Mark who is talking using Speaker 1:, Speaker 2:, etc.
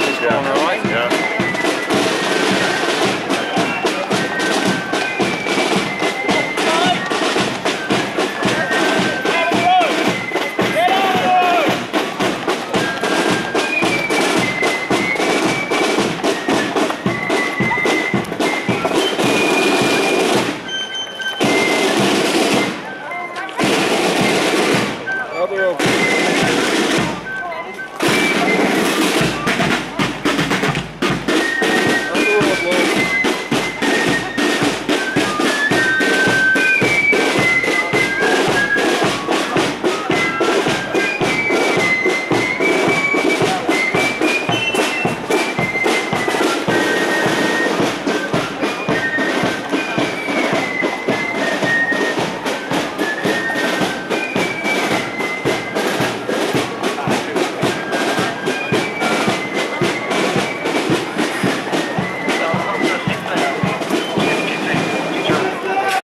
Speaker 1: time is yeah. going on.